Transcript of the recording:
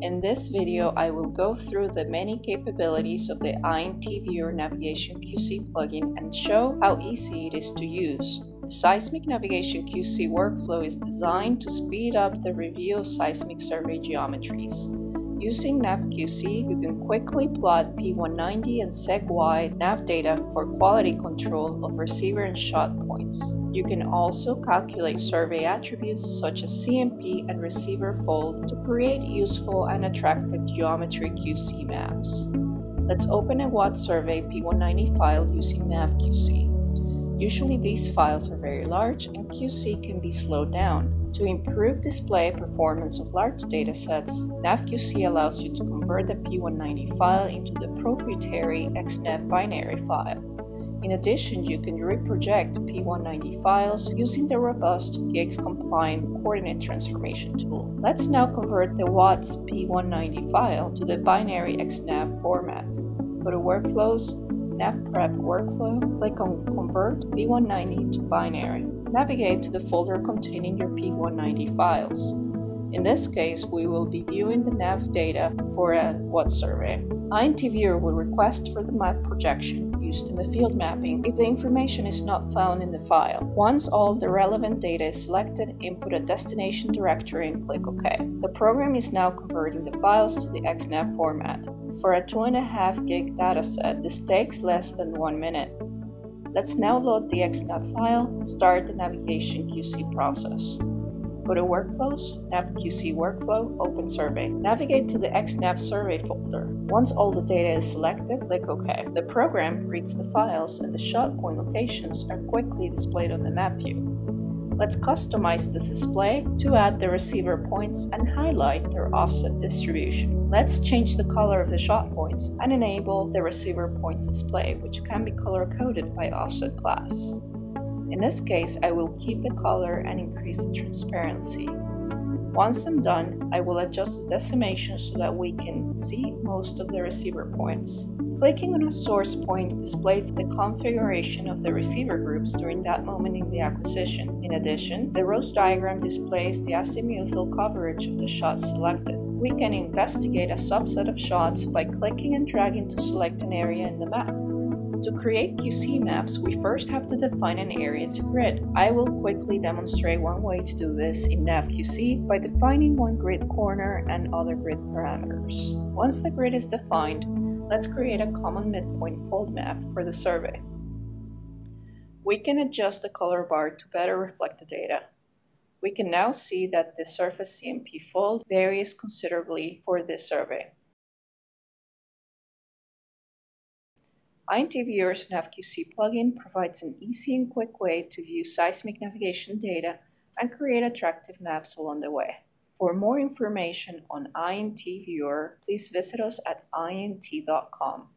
In this video, I will go through the many capabilities of the INTViewer Navigation QC plugin and show how easy it is to use. The Seismic Navigation QC workflow is designed to speed up the review of seismic survey geometries. Using NavQC, you can quickly plot P190 and SegWide nav data for quality control of receiver and shot points. You can also calculate survey attributes such as CMP and receiver fold to create useful and attractive geometry QC maps. Let's open a WAD survey P190 file using NavQC. Usually these files are very large and QC can be slowed down. To improve display performance of large datasets, NavQC allows you to convert the P190 file into the proprietary XNav binary file. In addition, you can reproject P190 files using the robust GIGS compliant coordinate transformation tool. Let's now convert the WADS P190 file to the binary XNav format. Go to Workflows, NavPrep Workflow, click on Convert P190 to Binary. Navigate to the folder containing your P190 files. In this case, we will be viewing the nav data for a WAD survey. INTViewer will request for the map projection used in the field mapping if the information is not found in the file. Once all the relevant data is selected, input a destination directory and click OK. The program is now converting the files to the XNAV format. For a 2.5 gig dataset, this takes less than one minute. Let's now load the XNav file and start the navigation QC process. Go to Workflows, NavQC Workflow, Open Survey. Navigate to the XNav survey folder. Once all the data is selected, click OK. The program reads the files and the shot point locations are quickly displayed on the map view. Let's customize this display to add the receiver points and highlight their offset distribution. Let's change the color of the shot points and enable the receiver points display, which can be color-coded by offset class. In this case, I will keep the color and increase the transparency. Once I'm done, I will adjust the decimation so that we can see most of the receiver points. Clicking on a source point displays the configuration of the receiver groups during that moment in the acquisition. In addition, the ROSE diagram displays the azimuthal coverage of the shots selected. We can investigate a subset of shots by clicking and dragging to select an area in the map. To create QC maps, we first have to define an area to grid. I will quickly demonstrate one way to do this in NavQC by defining one grid corner and other grid parameters. Once the grid is defined, Let's create a common midpoint fold map for the survey. We can adjust the color bar to better reflect the data. We can now see that the surface CMP fold varies considerably for this survey. INTViewer's NavQC plugin provides an easy and quick way to view seismic navigation data and create attractive maps along the way. For more information on INT Viewer, please visit us at int.com.